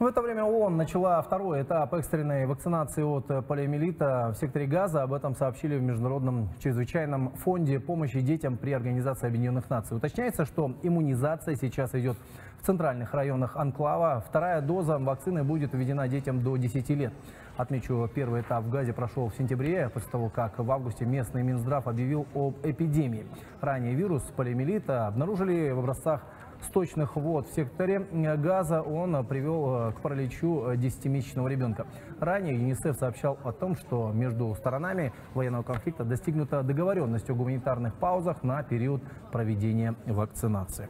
В это время ООН начала второй этап экстренной вакцинации от полиомиелита в секторе Газа. Об этом сообщили в Международном чрезвычайном фонде помощи детям при Организации Объединенных Наций. Уточняется, что иммунизация сейчас идет в центральных районах Анклава. Вторая доза вакцины будет введена детям до 10 лет. Отмечу, первый этап в Газе прошел в сентябре, после того, как в августе местный Минздрав объявил об эпидемии. Ранее вирус полиомиелита обнаружили в образцах сточных вод в секторе газа он привел э, к параличу 10-месячного ребенка. Ранее ЮНИСЕФ сообщал о том, что между сторонами военного конфликта достигнута договоренность о гуманитарных паузах на период проведения вакцинации.